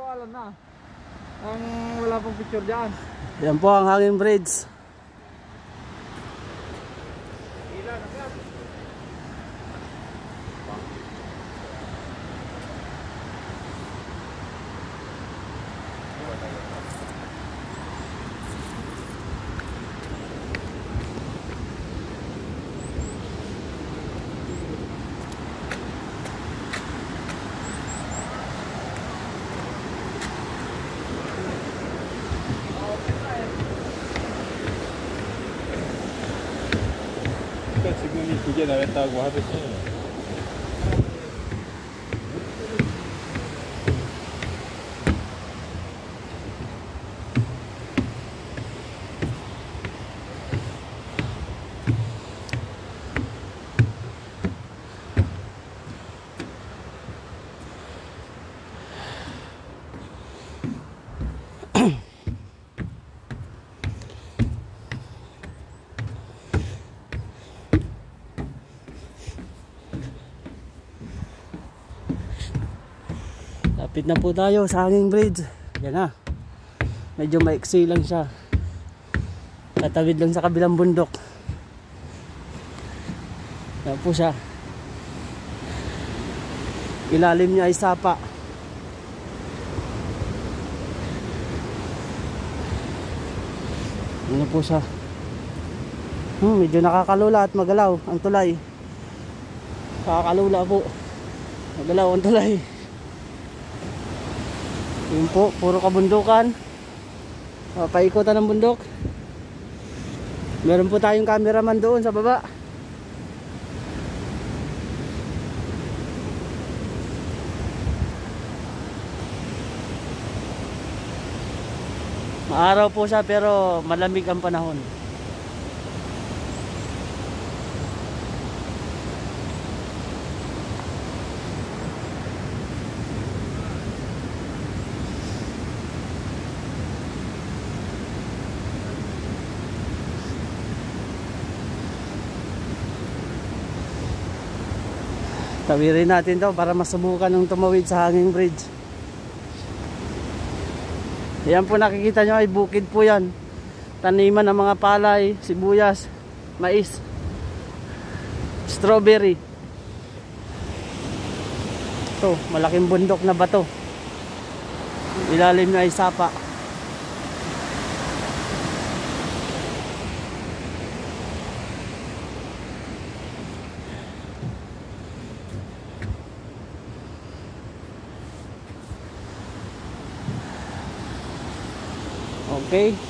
Alam na. Ang wala pong picture dyan. Yan po ang hanging bridge. 그러 질문이 두 개 나왔다고 하듯이 Lapit na po tayo sa hanging bridge. Yan na. Medyo maiksi lang siya. Tatawid lang sa kabilang bundok. Yan po siya. Ilalim niya ay sapa. Ano po siya? Hmm, medyo nakakalula at magalaw ang tulay. Nakakalula po. Magalaw ang tulay. Yun po, puro kabundukan. O, paikutan ng bundok. Meron po tayong cameraman doon sa baba. Maaraw po siya pero malamig ang panahon. Tawirin natin to para masubukan ng tumawid sa hanging bridge. Yan po nakikita nyo ay bukid po yan. Taniman ng mga palay, sibuyas, mais, strawberry. Ito, malaking bundok na bato. Ilalim na ay sapa. Okay.